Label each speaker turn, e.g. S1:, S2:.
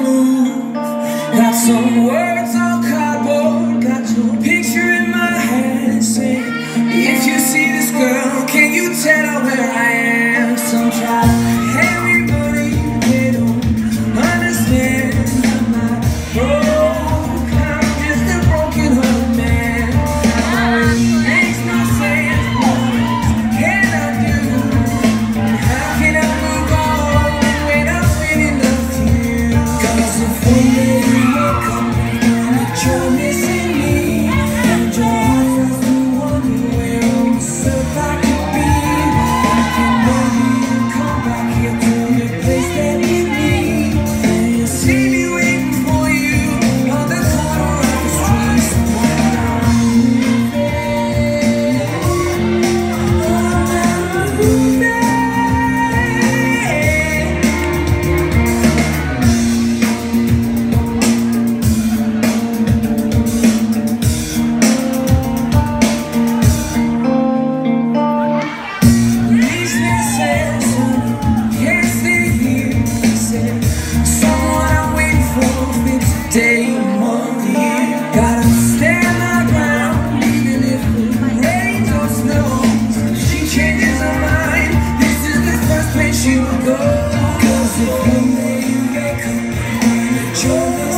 S1: Move. Got some words on cardboard. Got your picture in my if you see this girl, can you tell her where I am? to go Cause if you make a joy